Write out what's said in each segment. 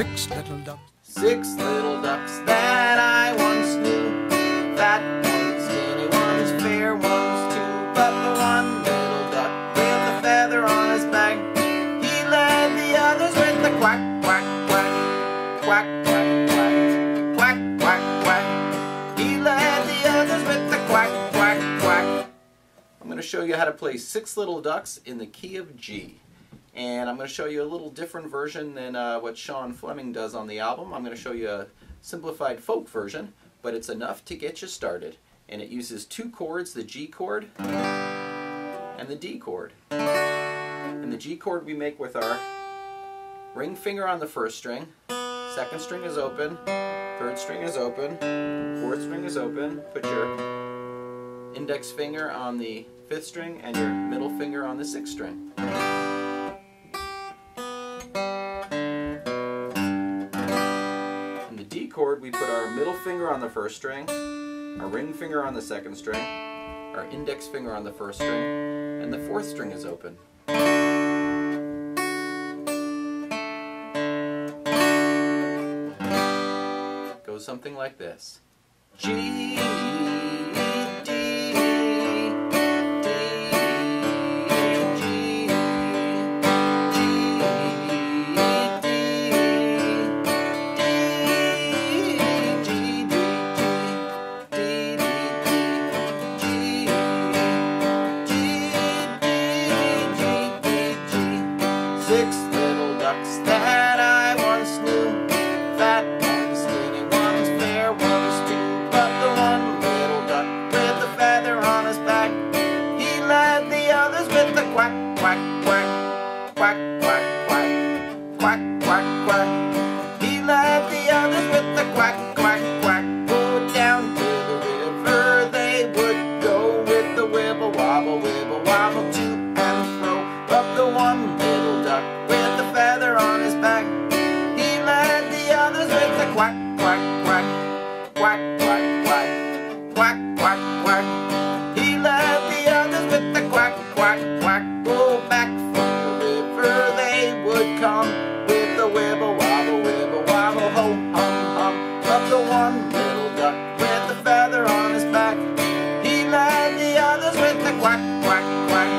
Six little ducks. Six little ducks that I once knew. Fat ones, skinny ones, fair ones too. But the one little duck with a feather on his back, he led the others with the quack, quack, quack, quack, quack, quack, quack, quack, quack. He led the others with the quack, quack, quack. I'm going to show you how to play Six Little Ducks in the key of G and I'm going to show you a little different version than uh, what Sean Fleming does on the album. I'm going to show you a simplified folk version, but it's enough to get you started. And it uses two chords, the G chord and the D chord. And the G chord we make with our ring finger on the first string, second string is open, third string is open, fourth string is open, put your index finger on the fifth string and your middle finger on the sixth string. Our middle finger on the first string, our ring finger on the second string, our index finger on the first string, and the fourth string is open. Goes something like this. G quack, quack, quack, quack, quack, quack, quack, quack, quack. He led the others with the quack, quack, quack. Go down to the river they would go with the wibble wobble, wibble wobble to and fro. But the one little duck with the feather on his back. He led the others with the quack, with the wibble wobble, wibble wobble, ho hum hum. But the one little duck with the feather on his back, he led the others with the quack, quack, quack,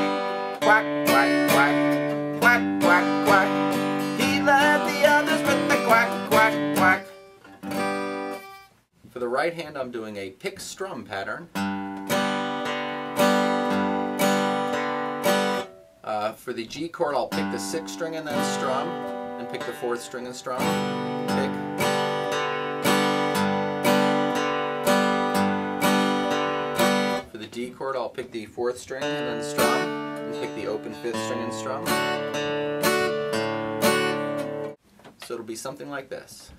quack, quack, quack quack, quack, quack. He led the others with the quack, quack, quack. For the right hand, I'm doing a pick strum pattern. Uh, for the G chord, I'll pick the sixth string and then strum, and pick the fourth string and strum. Pick. For the D chord, I'll pick the fourth string and then strum, and pick the open fifth string and strum. So it'll be something like this.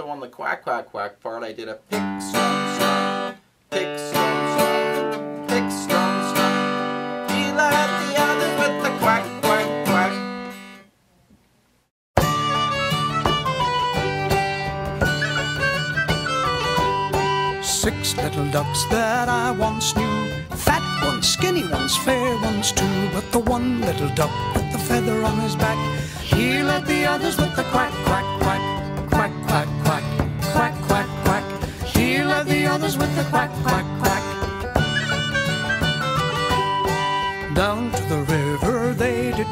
So on the quack quack quack part I did a pick strum strum pick strum strum pick strum strum. He the others with the quack quack quack. Six little ducks that I once knew. Fat ones, skinny ones, fair ones too. But the one little duck with the feather on his back. He led the others with the quack, quack Quack, others with a quack, quack, quack. Down to the river they did